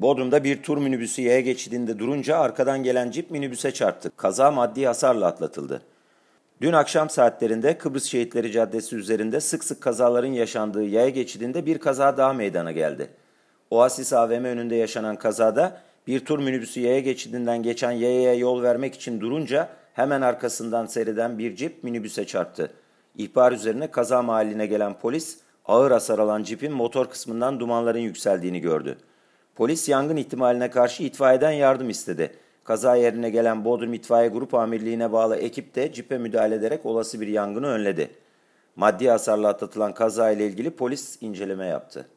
Bodrum'da bir tur minibüsü yaya geçidinde durunca arkadan gelen cip minibüse çarptı. Kaza maddi hasarla atlatıldı. Dün akşam saatlerinde Kıbrıs Şehitleri Caddesi üzerinde sık sık kazaların yaşandığı yaya geçidinde bir kaza daha meydana geldi. Oasis AVM önünde yaşanan kazada bir tur minibüsü yaya geçidinden geçen yayaya yol vermek için durunca hemen arkasından seyreden bir cip minibüse çarptı. İhbar üzerine kaza mahalline gelen polis ağır hasar alan cipin motor kısmından dumanların yükseldiğini gördü. Polis yangın ihtimaline karşı itfaiyeden yardım istedi. Kaza yerine gelen Bodrum İtfaiye Grup Amirliği'ne bağlı ekip de cipe müdahale ederek olası bir yangını önledi. Maddi hasarla atlatılan kaza ile ilgili polis inceleme yaptı.